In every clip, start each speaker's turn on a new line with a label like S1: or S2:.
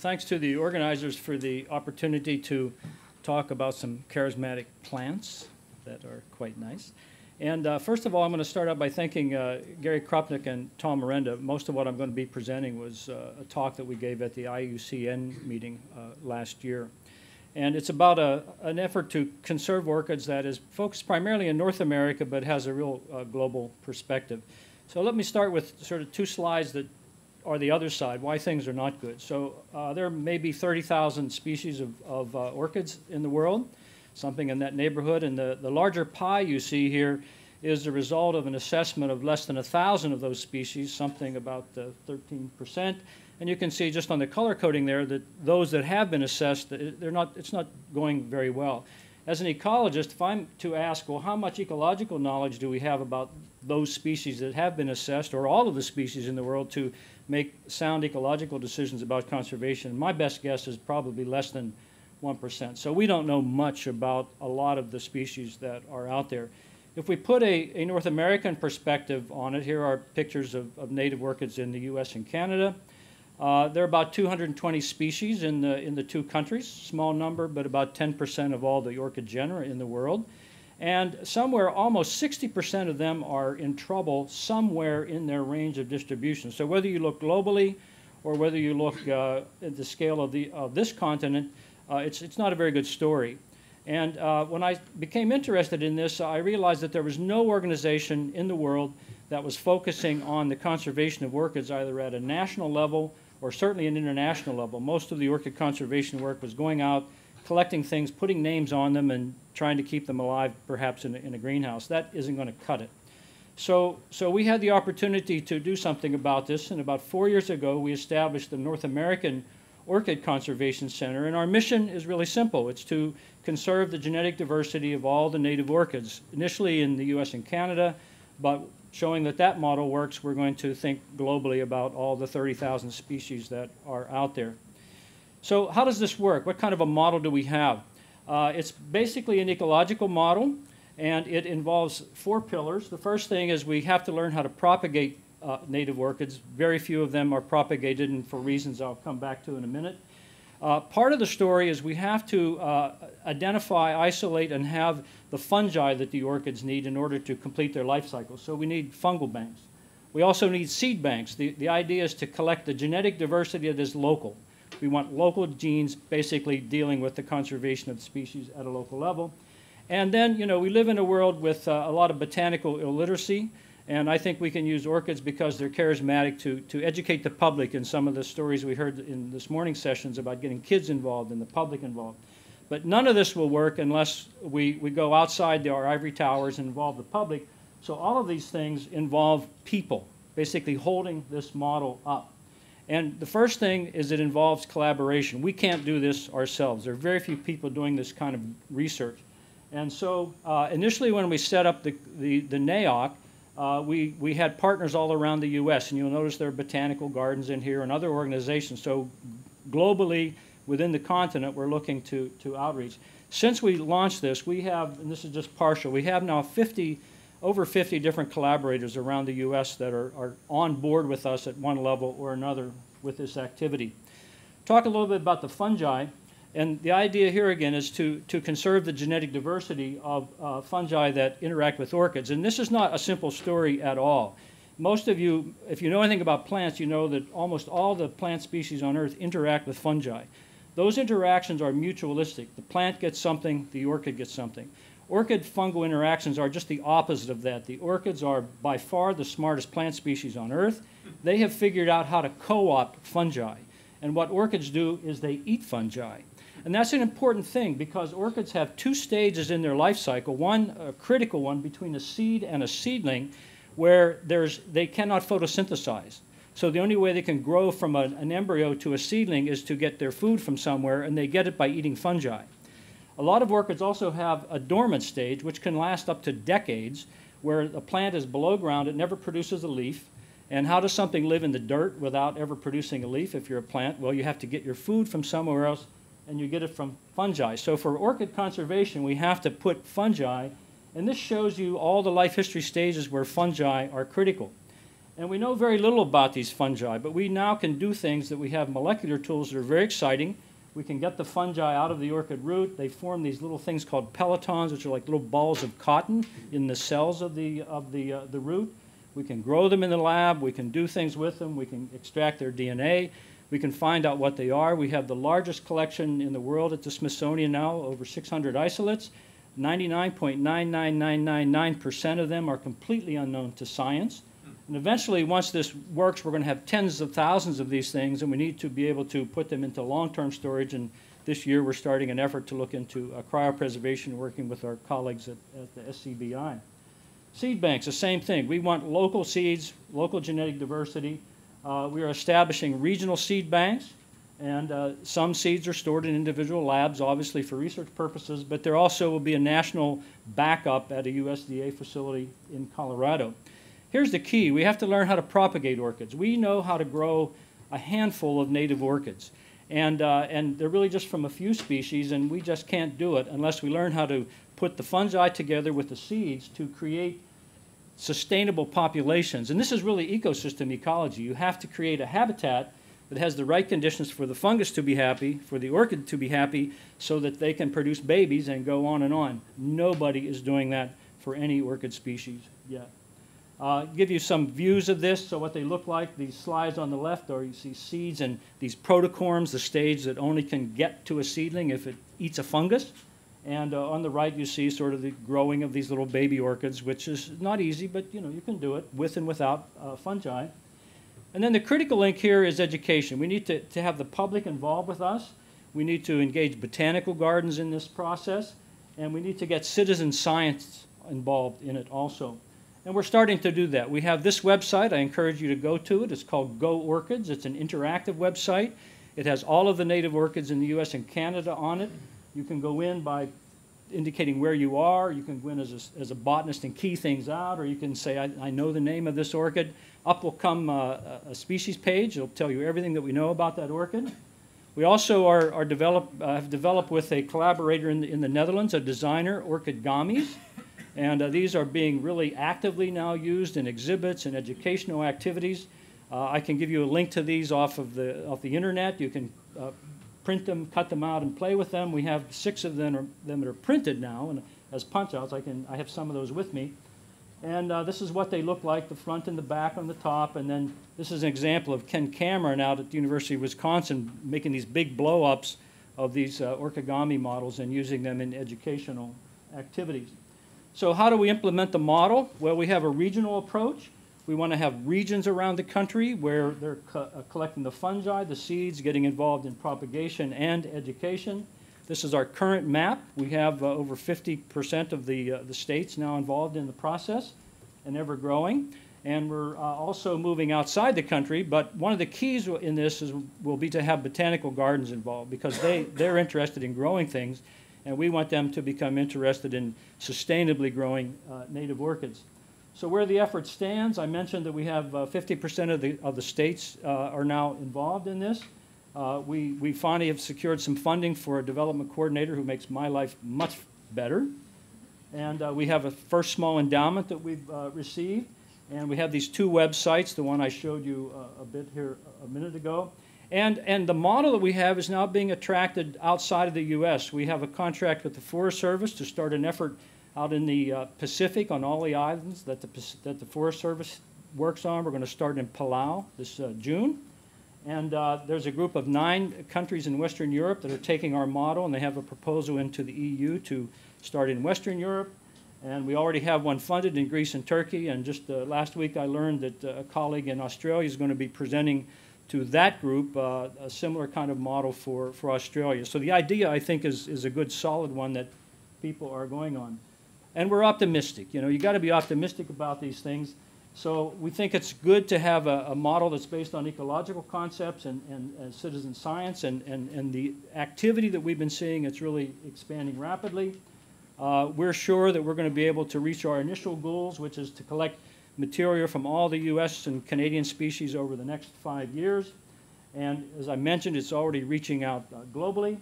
S1: thanks to the organizers for the opportunity to talk about some charismatic plants that are quite nice. And uh, first of all, I'm going to start out by thanking uh, Gary Krupnick and Tom Mirenda. Most of what I'm going to be presenting was uh, a talk that we gave at the IUCN meeting uh, last year. And it's about a, an effort to conserve orchids that is focused primarily in North America but has a real uh, global perspective. So let me start with sort of two slides that are the other side, why things are not good. So uh, there may be 30,000 species of, of uh, orchids in the world, something in that neighborhood. And the, the larger pie you see here is the result of an assessment of less than 1,000 of those species, something about 13%. And you can see just on the color coding there that those that have been assessed, they're not, it's not going very well. As an ecologist, if I'm to ask, well, how much ecological knowledge do we have about those species that have been assessed, or all of the species in the world, to make sound ecological decisions about conservation, my best guess is probably less than 1%. So we don't know much about a lot of the species that are out there. If we put a, a North American perspective on it, here are pictures of, of native orchids in the US and Canada. Uh, there are about 220 species in the, in the two countries, small number, but about 10% of all the orchid genera in the world. And somewhere, almost 60% of them are in trouble somewhere in their range of distribution. So whether you look globally or whether you look uh, at the scale of, the, of this continent, uh, it's, it's not a very good story. And uh, when I became interested in this, I realized that there was no organization in the world that was focusing on the conservation of orchids either at a national level or certainly an international level. Most of the orchid conservation work was going out, collecting things, putting names on them, and trying to keep them alive perhaps in a, in a greenhouse. That isn't going to cut it. So, so we had the opportunity to do something about this, and about four years ago we established the North American Orchid Conservation Center, and our mission is really simple. It's to conserve the genetic diversity of all the native orchids, initially in the U.S. and Canada, but showing that that model works, we're going to think globally about all the 30,000 species that are out there. So how does this work? What kind of a model do we have? Uh, it's basically an ecological model, and it involves four pillars. The first thing is we have to learn how to propagate uh, native orchids. Very few of them are propagated, and for reasons I'll come back to in a minute. Uh, part of the story is we have to uh, identify, isolate, and have the fungi that the orchids need in order to complete their life cycle. So we need fungal banks. We also need seed banks. The, the idea is to collect the genetic diversity that is local. We want local genes basically dealing with the conservation of species at a local level. And then, you know, we live in a world with uh, a lot of botanical illiteracy. And I think we can use orchids because they're charismatic to, to educate the public in some of the stories we heard in this morning's sessions about getting kids involved and the public involved. But none of this will work unless we, we go outside our ivory towers and involve the public. So all of these things involve people, basically holding this model up. And the first thing is it involves collaboration. We can't do this ourselves. There are very few people doing this kind of research. And so uh, initially when we set up the, the, the NAOC, uh, we, we had partners all around the U.S., and you'll notice there are botanical gardens in here and other organizations. So globally, within the continent, we're looking to, to outreach. Since we launched this, we have, and this is just partial, we have now 50, over 50 different collaborators around the U.S. that are, are on board with us at one level or another with this activity. Talk a little bit about the fungi. And the idea here again is to, to conserve the genetic diversity of uh, fungi that interact with orchids. And this is not a simple story at all. Most of you, if you know anything about plants, you know that almost all the plant species on Earth interact with fungi. Those interactions are mutualistic. The plant gets something, the orchid gets something. Orchid fungal interactions are just the opposite of that. The orchids are by far the smartest plant species on Earth. They have figured out how to co opt fungi. And what orchids do is they eat fungi. And that's an important thing because orchids have two stages in their life cycle. One, a critical one, between a seed and a seedling, where there's, they cannot photosynthesize. So the only way they can grow from a, an embryo to a seedling is to get their food from somewhere, and they get it by eating fungi. A lot of orchids also have a dormant stage, which can last up to decades, where a plant is below ground, it never produces a leaf. And how does something live in the dirt without ever producing a leaf if you're a plant? Well, you have to get your food from somewhere else and you get it from fungi. So for orchid conservation, we have to put fungi, and this shows you all the life history stages where fungi are critical. And we know very little about these fungi, but we now can do things that we have molecular tools that are very exciting. We can get the fungi out of the orchid root. They form these little things called pelotons, which are like little balls of cotton in the cells of the, of the, uh, the root. We can grow them in the lab. We can do things with them. We can extract their DNA. We can find out what they are. We have the largest collection in the world at the Smithsonian now, over 600 isolates. 99.99999% of them are completely unknown to science. And eventually, once this works, we're going to have tens of thousands of these things, and we need to be able to put them into long-term storage. And this year, we're starting an effort to look into uh, cryopreservation, working with our colleagues at, at the SCBI. Seed banks, the same thing. We want local seeds, local genetic diversity. Uh, we are establishing regional seed banks, and uh, some seeds are stored in individual labs, obviously for research purposes, but there also will be a national backup at a USDA facility in Colorado. Here's the key. We have to learn how to propagate orchids. We know how to grow a handful of native orchids. And, uh, and they're really just from a few species, and we just can't do it unless we learn how to put the fungi together with the seeds to create sustainable populations. And this is really ecosystem ecology. You have to create a habitat that has the right conditions for the fungus to be happy, for the orchid to be happy, so that they can produce babies and go on and on. Nobody is doing that for any orchid species yet. Uh, give you some views of this, so what they look like. These slides on the left are you see seeds and these protocorms, the stage that only can get to a seedling if it eats a fungus. And uh, on the right you see sort of the growing of these little baby orchids, which is not easy, but you know you can do it with and without uh, fungi. And then the critical link here is education. We need to, to have the public involved with us. We need to engage botanical gardens in this process, and we need to get citizen science involved in it also. And we're starting to do that. We have this website. I encourage you to go to it. It's called Go Orchids. It's an interactive website. It has all of the native orchids in the U.S. and Canada on it. You can go in by indicating where you are. You can go in as a, as a botanist and key things out, or you can say, I, I know the name of this orchid. Up will come uh, a species page. It'll tell you everything that we know about that orchid. We also are, are develop, uh, have developed with a collaborator in the, in the Netherlands, a designer, orchigamis. And uh, these are being really actively now used in exhibits and educational activities. Uh, I can give you a link to these off of the, off the internet. You can uh, print them, cut them out, and play with them. We have six of them, are, them that are printed now and as punch-outs. I, can, I have some of those with me. And uh, this is what they look like, the front and the back on the top. And then this is an example of Ken Cameron out at the University of Wisconsin making these big blow-ups of these uh, origami models and using them in educational activities. So how do we implement the model? Well, we have a regional approach. We want to have regions around the country where they're co uh, collecting the fungi, the seeds, getting involved in propagation and education. This is our current map. We have uh, over 50% of the, uh, the states now involved in the process and ever growing. And we're uh, also moving outside the country, but one of the keys in this is, will be to have botanical gardens involved because they, they're interested in growing things and we want them to become interested in sustainably growing uh, native orchids. So where the effort stands, I mentioned that we have 50% uh, of the, of the states uh, are now involved in this. Uh, we, we finally have secured some funding for a development coordinator who makes my life much better. And we have a first small endowment that we've received. And we have these two websites, the one I showed you a bit here a minute ago. And, and the model that we have is now being attracted outside of the U.S. We have a contract with the Forest Service to start an effort out in the uh, Pacific on all the islands that the, that the Forest Service works on. We're going to start in Palau this uh, June. And uh, there's a group of nine countries in Western Europe that are taking our model, and they have a proposal into the EU to start in Western Europe. And we already have one funded in Greece and Turkey. And just uh, last week, I learned that uh, a colleague in Australia is going to be presenting to that group uh, a similar kind of model for, for Australia. So the idea, I think, is, is a good solid one that people are going on. And we're optimistic. You know, you got to be optimistic about these things. So we think it's good to have a, a model that's based on ecological concepts and, and, and, citizen science and, and, and the activity that we've been seeing, it's really expanding rapidly. Uh, we're sure that we're going to be able to reach our initial goals, which is to collect material from all the U.S. and Canadian species over the next five years. And as I mentioned, it's already reaching out uh, globally.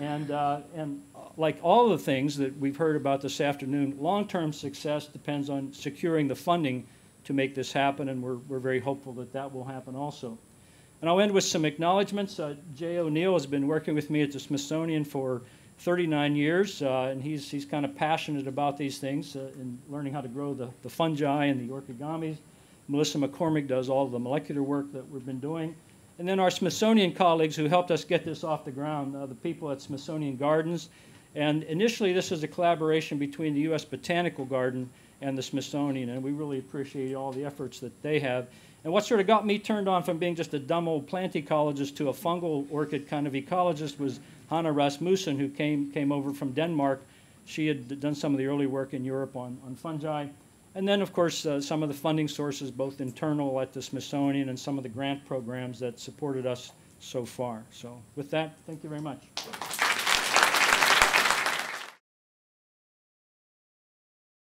S1: And, uh, and like all the things that we've heard about this afternoon, long-term success depends on securing the funding to make this happen, and we're, we're very hopeful that that will happen also. And I'll end with some acknowledgments. Uh, Jay O'Neill has been working with me at the Smithsonian for 39 years, uh, and he's, he's kind of passionate about these things uh, learning how to grow the, the fungi and the orchigamis. Melissa McCormick does all the molecular work that we've been doing. And then our Smithsonian colleagues who helped us get this off the ground, uh, the people at Smithsonian Gardens. And initially, this is a collaboration between the U.S. Botanical Garden and the Smithsonian, and we really appreciate all the efforts that they have. And what sort of got me turned on from being just a dumb old plant ecologist to a fungal orchid kind of ecologist was Hanne Rasmussen, who came, came over from Denmark. She had done some of the early work in Europe on, on fungi. And then, of course, uh, some of the funding sources, both internal at the Smithsonian and some of the grant programs that supported us so far. So with that, thank you very much.